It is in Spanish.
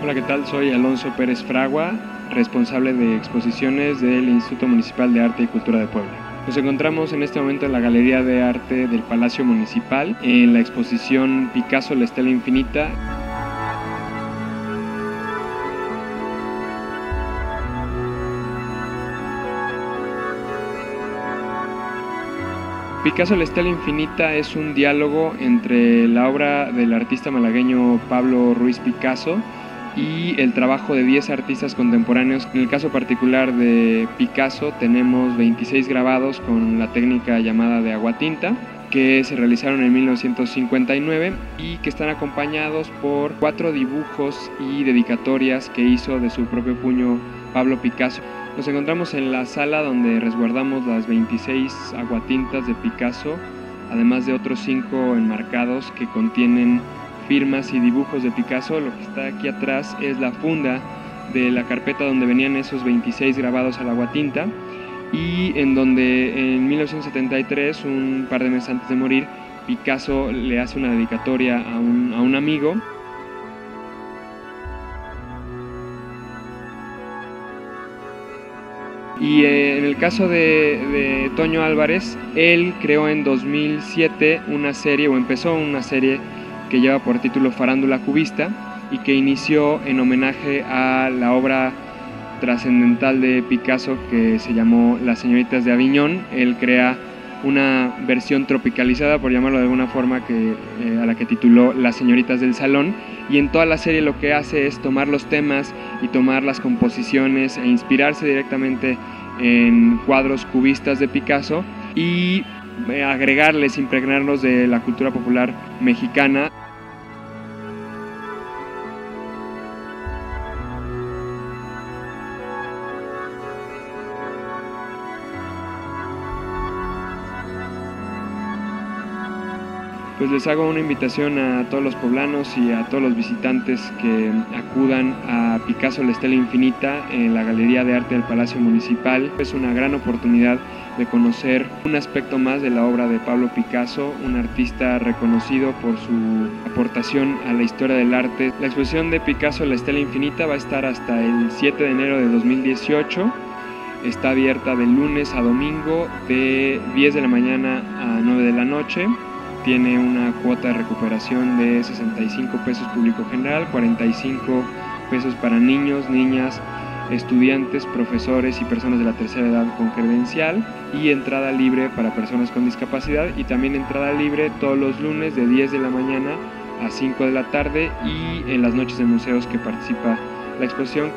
Hola, ¿qué tal? Soy Alonso Pérez Fragua, responsable de exposiciones del Instituto Municipal de Arte y Cultura de Puebla. Nos encontramos en este momento en la Galería de Arte del Palacio Municipal, en la exposición Picasso, la Estela Infinita. Picasso, la Estela Infinita es un diálogo entre la obra del artista malagueño Pablo Ruiz Picasso y el trabajo de 10 artistas contemporáneos. En el caso particular de Picasso tenemos 26 grabados con la técnica llamada de aguatinta que se realizaron en 1959 y que están acompañados por cuatro dibujos y dedicatorias que hizo de su propio puño Pablo Picasso. Nos encontramos en la sala donde resguardamos las 26 aguatintas de Picasso, además de otros 5 enmarcados que contienen firmas y dibujos de Picasso. Lo que está aquí atrás es la funda de la carpeta donde venían esos 26 grabados al agua tinta y en donde en 1973, un par de meses antes de morir, Picasso le hace una dedicatoria a un, a un amigo Y eh, en el caso de, de, Toño Álvarez, él creó en 2007 una serie, o empezó una serie que lleva por título Farándula Cubista y que inició en homenaje a la obra trascendental de Picasso que se llamó Las señoritas de Aviñón. Él crea una versión tropicalizada, por llamarlo de alguna forma, que, eh, a la que tituló Las señoritas del salón. Y en toda la serie lo que hace es tomar los temas y tomar las composiciones e inspirarse directamente en cuadros cubistas de Picasso y eh, agregarles, impregnarlos de la cultura popular mexicana. Pues les hago una invitación a todos los poblanos y a todos los visitantes que acudan a Picasso La Estela Infinita en la Galería de Arte del Palacio Municipal. Es una gran oportunidad de conocer un aspecto más de la obra de Pablo Picasso, un artista reconocido por su aportación a la historia del arte. La exposición de Picasso La Estela Infinita va a estar hasta el 7 de enero de 2018. Está abierta de lunes a domingo de 10 de la mañana a 9 de la noche tiene una cuota de recuperación de 65 pesos público general, 45 pesos para niños, niñas, estudiantes, profesores y personas de la tercera edad con credencial y entrada libre para personas con discapacidad y también entrada libre todos los lunes de 10 de la mañana a 5 de la tarde y en las noches de museos que participa la exposición